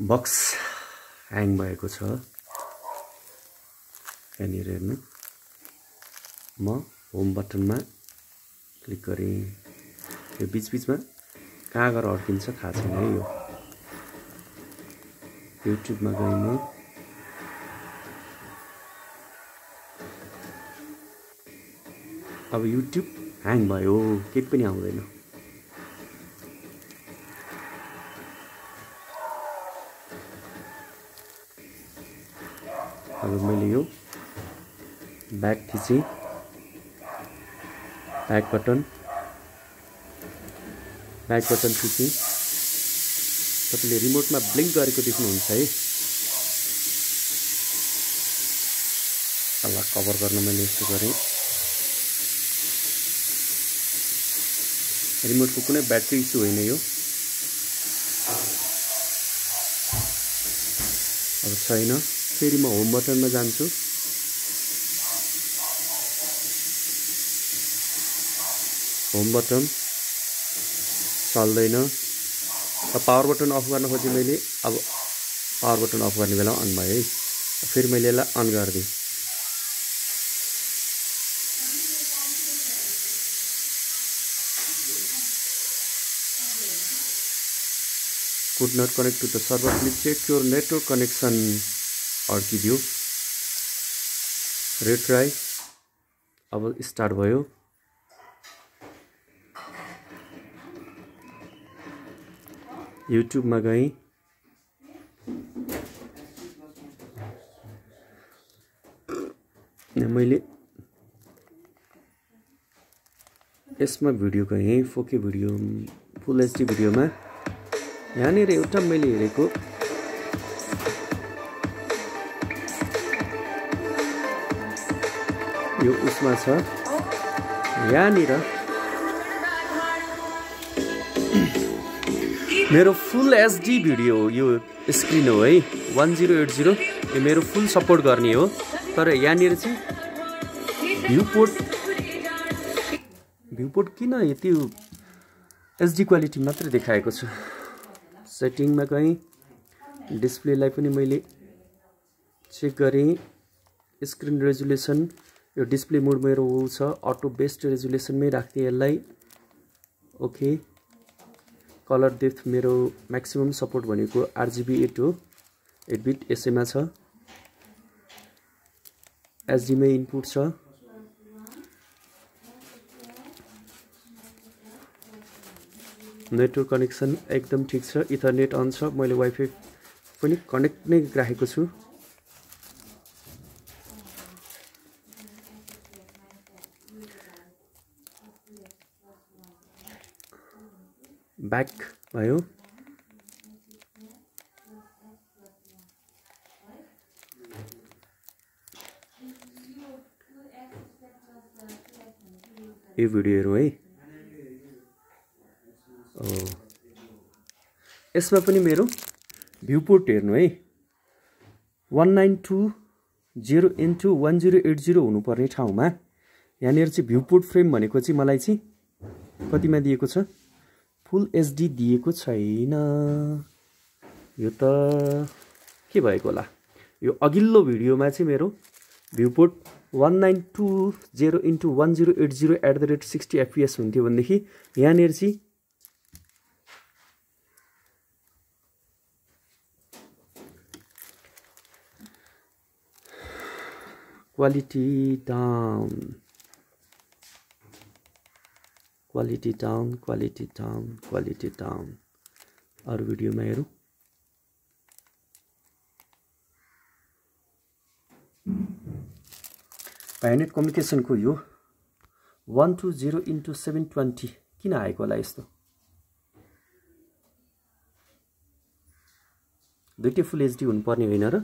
Box hang भएको छ। यहाँनिर हेर्नु। म होम बटनमा क्लिक गरेँ। यो बिचबिचमा कहाँ गएर अड्किन्छ थाहा छैन है यो। युट्युबमा गएँ म। अब युट्युब ह्याङ भयो। केही पनि आउँदैन। अब मैले यो ब्याक थिचेँ। ब्याक बटन ब्याक बटन थिचेँ। तपाईँले रिमोटमा ब्लिङ्क गरेको देख्नुहुन्छ है। ल कभर गर्न मैले यस्तो गरेँ। रिमोटको कुनै ब्याट्री इस्यु होइन यो। अब छैन। फेरि म होम बटनमा जान्छु। होम बटन चल्दैन। पावर बटन अफ गर्न खोजेँ मैले। अब पावर बटन अफ गर्ने बेलामा अन भयो है। फेरि मैले यसलाई अन गरिदिएँ। could not connect to the server please check your network connection अड्किदियो रेट्राई अब स्टार्ट भयो। युट्युबमा गएँ मैले यसमा भिडियो गएँ फोके भिडियो फुल एचडी भिडियोमा। यहाँनिर एउटा मैले हेरेको। यो उसमा छ। यहाँनिर। मेरो फुल एचडी भिडियो यो स्क्रिन हो है वान जिरो एट जिरो यो मेरो फुल सपोर्ट गर्ने हो। तर यहाँनिर चाहिँ भ्युपोर्ट भ्युपोर्ट किन यति एचडी क्वालिटी मात्रै देखाएको छ? सेटिङमा गएँ डिस्प्लेलाई पनि मैले चेक गरेँ। स्क्रिन रेजुलेसन यो डिस्प्ले मोड मेरो ऊ छ अटो बेस्ट रेजुलेसनमै राख्थेँ यसलाई। ओके कलर डेप्थ मेरो म्याक्सिमम् सपोर्ट भनेको आरजिबी एट हो। एट बिट एसएमा छ। एचडीमै इनपुट छ। नेटवर्क कनेक्सन एकदम ठिक छ। इथरनेट अन छ। मैले वाइफाई पनि कनेक्ट नै राखेको छु। ब्याक भयो। यो भिडियोहरू है। यसमा पनि मेरो भ्युपोर्ट हेर्नु है। One nine two zero into one zero eight zero हुनुपर्ने ठाउँमा यहाँनिर चाहिँ भ्युपोर्ट फ्रेम भनेको चाहिँ मलाई चाहिँ कतिमा दिएको छ? फुल एचडी दिएको छैन। यो त के भएको होला? यो अघिल्लो भिडियोमा चाहिँ मेरो viewport one nine two zero into one zero eight zero at the rate sixty FPS हुन्थ्यो भनेदेखि यहाँनिर चाहिँ quality down quality down quality down quality down अरू भिडियोमा हेरौँ पाइनेट कम्युनिकेसनको यो। One two zero into seven twenty किन आएको होला यस्तो? दुइटै फुल एचडी हुनुपर्ने होइन र?